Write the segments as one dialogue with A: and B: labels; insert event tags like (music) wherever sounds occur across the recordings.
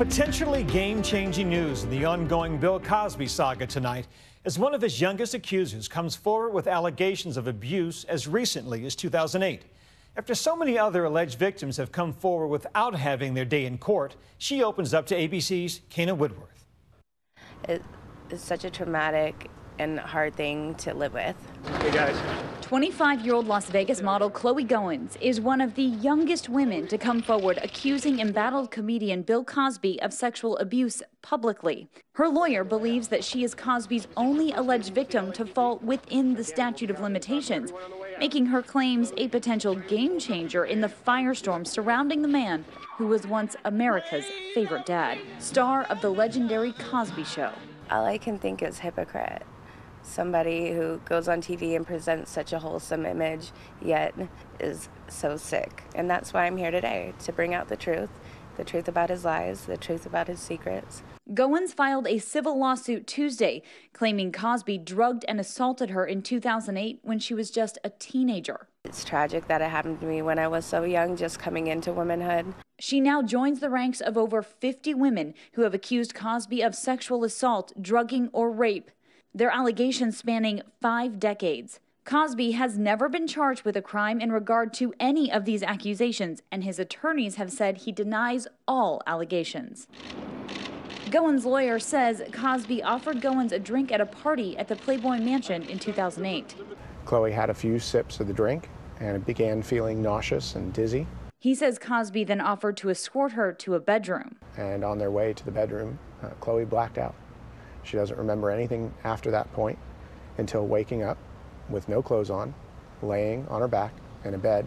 A: Potentially game changing news in the ongoing Bill Cosby saga tonight as one of his youngest accusers comes forward with allegations of abuse as recently as 2008. After so many other alleged victims have come forward without having their day in court, she opens up to ABC's Kayna Whitworth.
B: It is such a traumatic and hard thing to live with.
C: Hey guys.
D: 25 year old Las Vegas model Chloe Goins is one of the youngest women to come forward accusing embattled comedian Bill Cosby of sexual abuse publicly. Her lawyer believes that she is Cosby's only alleged victim to fall within the statute of limitations, making her claims a potential game changer in the firestorm surrounding the man who was once America's favorite dad, star of the legendary Cosby Show.
B: All I can think is hypocrite somebody who goes on TV and presents such a wholesome image, yet is so sick. And that's why I'm here today to bring out the truth the truth about his lies, the truth about his secrets.
D: Goins filed a civil lawsuit Tuesday claiming Cosby drugged and assaulted her in 2008 when she was just a teenager.
B: It's tragic that it happened to me when I was so young, just coming into womanhood.
D: She now joins the ranks of over 50 women who have accused Cosby of sexual assault, drugging, or rape their allegations spanning five decades. Cosby has never been charged with a crime in regard to any of these accusations, and his attorneys have said he denies all allegations. Goins' lawyer says Cosby offered Goins a drink at a party at the Playboy Mansion in 2008.
C: Chloe had a few sips of the drink and began feeling nauseous and dizzy.
D: He says Cosby then offered to escort her to a bedroom.
C: And on their way to the bedroom, uh, Chloe blacked out. She doesn't remember anything after that point until waking up with no clothes on, laying on her back in a bed.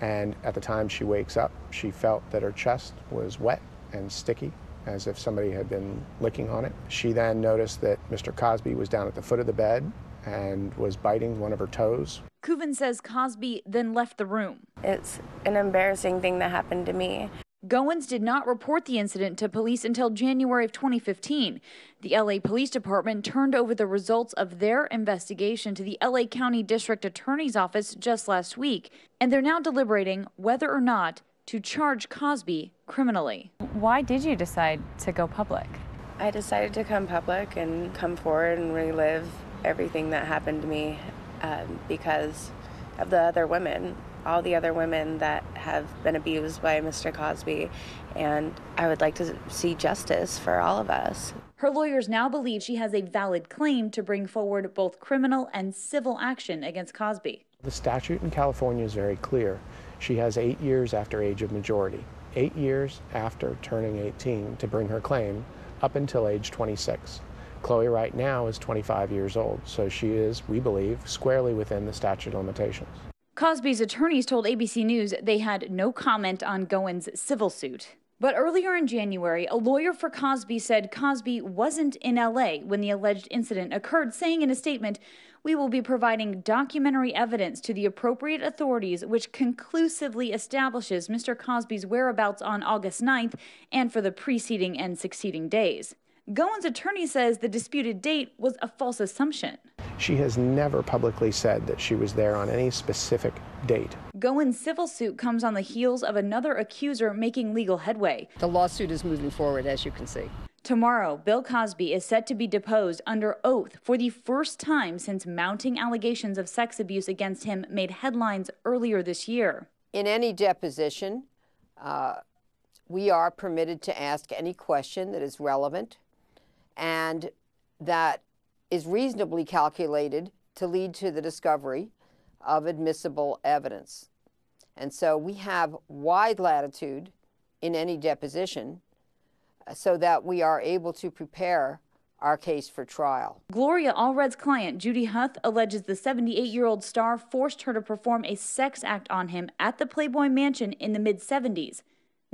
C: And at the time she wakes up, she felt that her chest was wet and sticky, as if somebody had been licking on it. She then noticed that Mr. Cosby was down at the foot of the bed and was biting one of her toes.
D: Kuvin says Cosby then left the room.
B: It's an embarrassing thing that happened to me.
D: Goins did not report the incident to police until January of 2015. The LA Police Department turned over the results of their investigation to the LA County District Attorney's Office just last week, and they're now deliberating whether or not to charge Cosby criminally.
E: Why did you decide to go public?
B: I decided to come public and come forward and relive everything that happened to me um, because of the other women all the other women that have been abused by Mr. Cosby, and I would like to see justice for all of us.
D: Her lawyers now believe she has a valid claim to bring forward both criminal and civil action against Cosby.
C: The statute in California is very clear. She has eight years after age of majority, eight years after turning 18 to bring her claim up until age 26. Chloe right now is 25 years old, so she is, we believe, squarely within the statute of limitations.
D: Cosby's attorneys told ABC News they had no comment on Goins' civil suit. But earlier in January, a lawyer for Cosby said Cosby wasn't in LA when the alleged incident occurred, saying in a statement, We will be providing documentary evidence to the appropriate authorities which conclusively establishes Mr. Cosby's whereabouts on August 9th and for the preceding and succeeding days. Goins' attorney says the disputed date was a false assumption.
C: She has never publicly said that she was there on any specific date.
D: Goins' civil suit comes on the heels of another accuser making legal headway.
F: The lawsuit is moving forward, as you can see.
D: Tomorrow, Bill Cosby is set to be deposed under oath for the first time since mounting allegations of sex abuse against him made headlines earlier this year.
G: In any deposition, uh, we are permitted to ask any question that is relevant and that is reasonably calculated to lead to the discovery of admissible evidence. And so we have wide latitude in any deposition uh, so that we are able to prepare our case for trial.
D: Gloria Allred's client, Judy Huth, alleges the 78 year old star forced her to perform a sex act on him at the Playboy Mansion in the mid 70s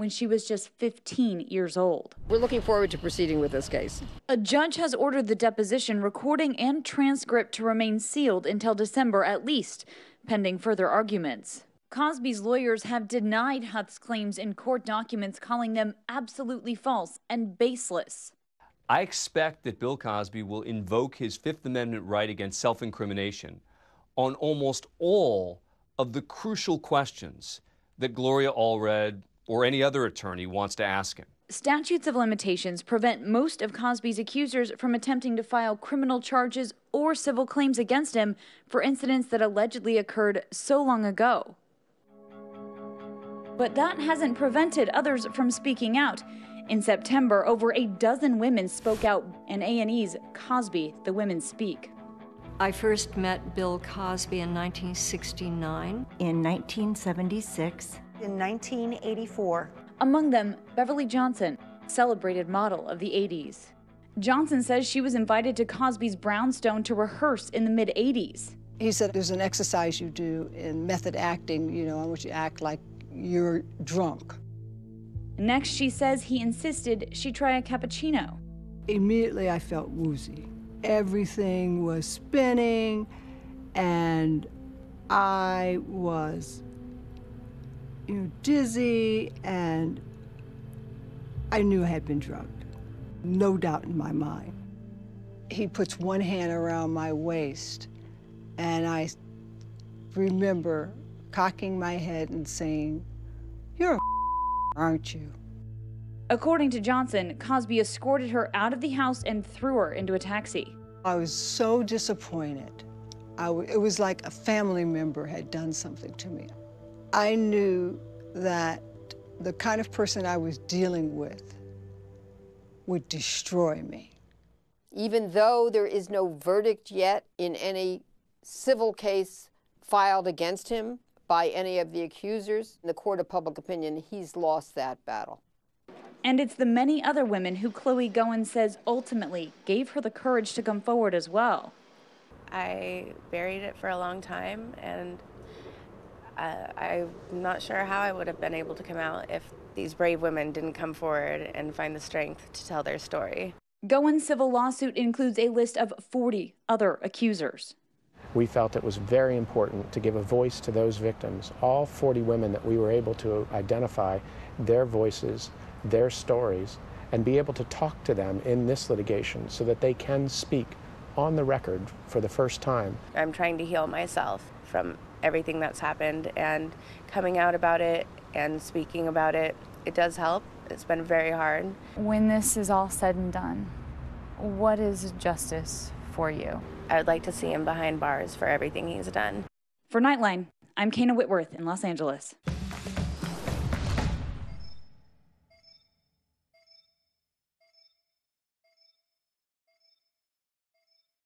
D: when she was just 15 years old.
F: We're looking forward to proceeding with this case.
D: A judge has ordered the deposition, recording, and transcript to remain sealed until December at least, pending further arguments. Cosby's lawyers have denied Huth's claims in court documents, calling them absolutely false and baseless.
H: I expect that Bill Cosby will invoke his Fifth Amendment right against self incrimination on almost all of the crucial questions that Gloria Allred or any other attorney wants to ask him.
D: statutes of limitations prevent most of Cosby's accusers from attempting to file criminal charges or civil claims against him for incidents that allegedly occurred so long ago. But that hasn't prevented others from speaking out. In September, over a dozen women spoke out in A&E's Cosby, The Women Speak.
I: I first met Bill Cosby in 1969.
J: In 1976.
K: In 1984.
D: Among them, Beverly Johnson, celebrated model of the 80s. Johnson says she was invited to Cosby's brownstone to rehearse in the mid 80s.
L: He said there's an exercise you do in method acting, you know, on which you act like you're drunk.
D: Next, she says he insisted she try a cappuccino.
L: Immediately, I felt woozy. Everything was spinning, and I was, you know, dizzy, and I knew I had been drugged. No doubt in my mind. He puts one hand around my waist, and I remember cocking my head and saying, You're a (laughs) aren't you?
D: According to Johnson, Cosby escorted her out of the house and threw her into a taxi.
L: I was so disappointed. it was like a family member had done something to me. I knew that the kind of person I was dealing with would destroy me.
G: Even though there is no verdict yet in any civil case filed against him, by any of the accusers. In the court of public opinion, he's lost that battle.
D: And it's the many other women who Chloe Goins says ultimately gave her the courage to come forward as well.
B: I buried it for a long time, and uh, I'm not sure how I would have been able to come out if these brave women didn't come forward and find the strength to tell their story.
D: Goins' civil lawsuit includes a list of 40 other accusers
C: we felt it was very important to give a voice to those victims, all 40 women that we were able to identify their voices, their stories, and be able to talk to them in this litigation so that they can speak on the record for the first time.
B: I'm trying to heal myself from everything that's happened and coming out about it and speaking about it, it does help. It's been very hard.
E: When this is all said and done, what is justice for you?
B: I would like to see him behind bars for everything he's done.
D: For Nightline, I'm Kayna Whitworth in Los Angeles.